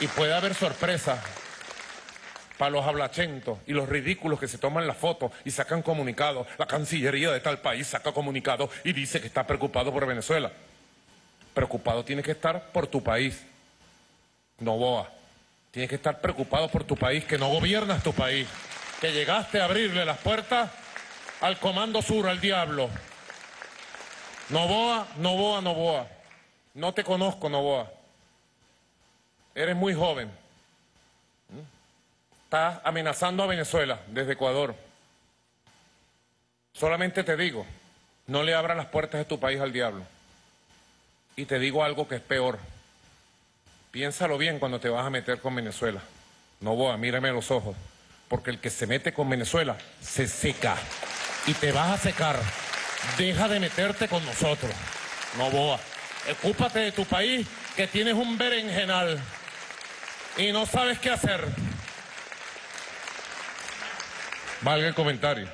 Y puede haber sorpresa para los hablachentos y los ridículos que se toman la foto y sacan comunicados. La Cancillería de tal país saca comunicado y dice que está preocupado por Venezuela. Preocupado tiene que estar por tu país, no boa. Tienes que estar preocupado por tu país, que no gobiernas tu país, que llegaste a abrirle las puertas al Comando Sur, al diablo. Novoa, Novoa, Novoa. No te conozco, Novoa. Eres muy joven. Estás amenazando a Venezuela desde Ecuador. Solamente te digo, no le abras las puertas de tu país al diablo. Y te digo algo que es peor. Piénsalo bien cuando te vas a meter con Venezuela. Novoa, mírame a los ojos. Porque el que se mete con Venezuela se seca. Y te vas a secar. Deja de meterte con nosotros. Novoa, ocúpate de tu país que tienes un berenjenal y no sabes qué hacer. Valga el comentario.